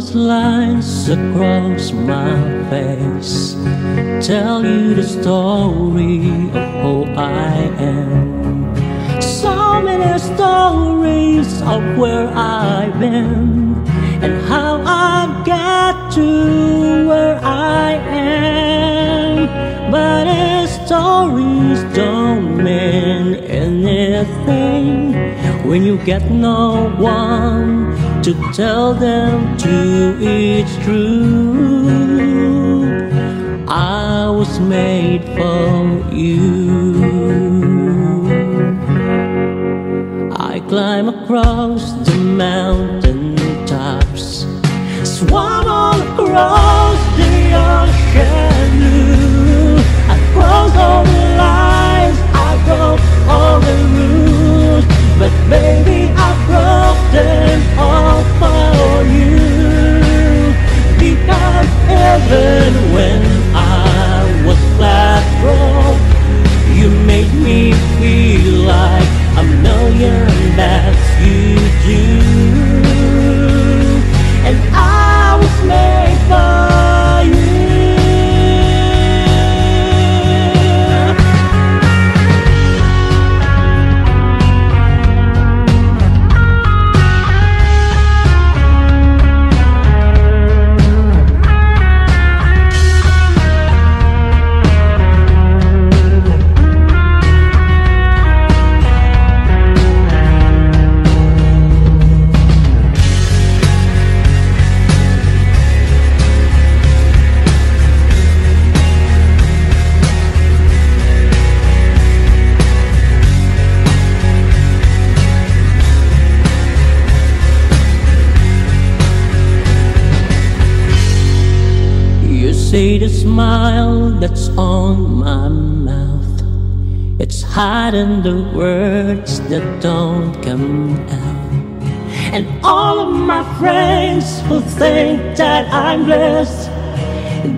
these lines across my face tell you the story of who I am. So many stories of where I've been and how I got to where I am. But these stories don't mean anything when you get no one to tell them to it's true. I was made for you. I climb across the mountain tops, swam all across the you see the smile that's on my mouth. It's hiding the words that don't come out. And all of my friends who think that I'm blessed,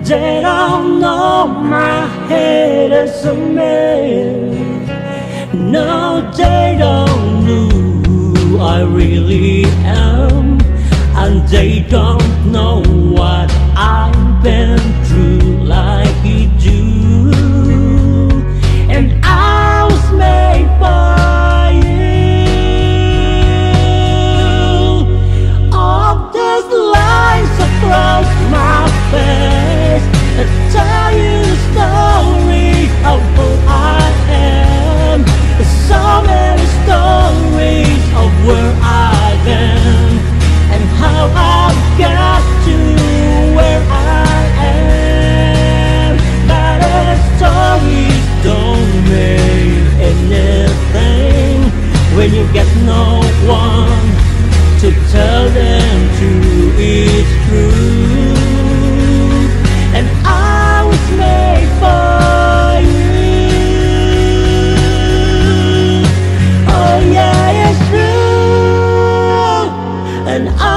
they don't know my head is a mess. No, they don't know who I really am, and they don't know what I've been And I